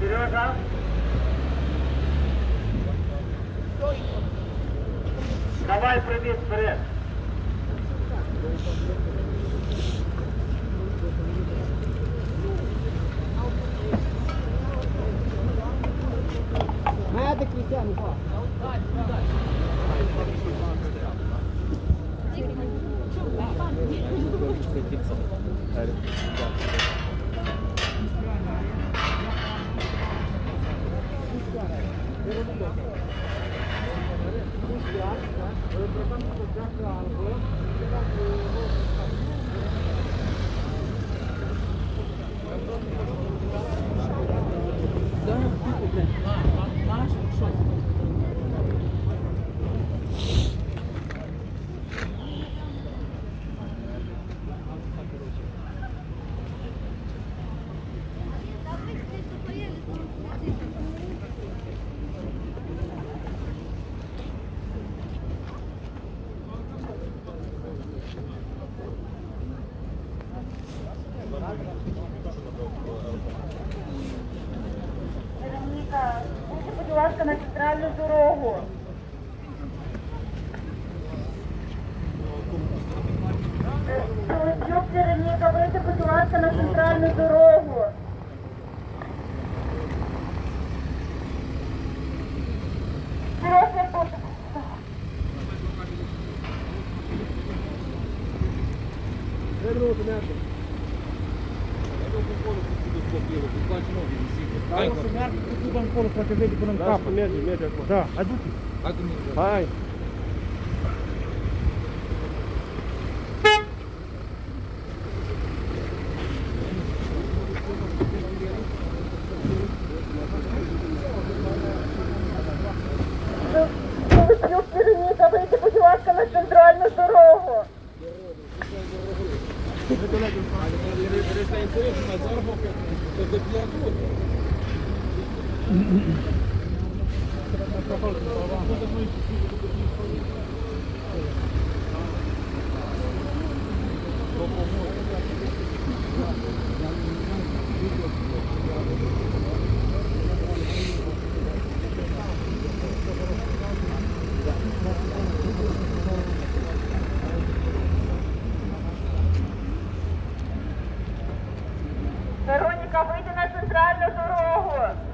Сережа. Давай привіт вперед. Медик вісян, па. Don't have people then. певну дорогу. Солодюк Вероніка, вийти, будь ласка, на центральну дорогу. Вернуться, м'яко. Сережа, Боже. Да, а тут? Vai. Солодюк, Вероніка, вийди, будь ласка, на центральну дорогу. Mm-mm. Вийди на центральну дорогу.